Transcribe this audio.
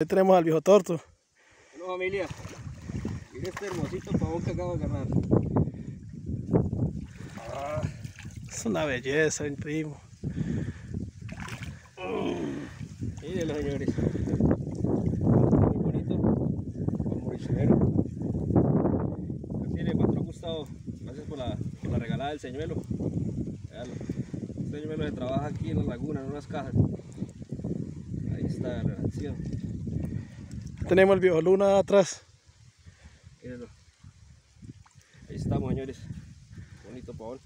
Ahí tenemos al viejo torto. Bueno familia, mira este hermosito pavón que acabo de agarrar. Ah, es una belleza, mi primo. Mírenlo señores. Muy bonito. Con morichonero. Así le patrón Gustavo. Gracias por la, por la regalada del señuelo. Veanlo. Este señuelo se trabaja aquí en la laguna, en unas cajas. Ahí está la reacción. Tenemos el viejo luna atrás. Mírenlo. Ahí estamos señores. Bonito pavón.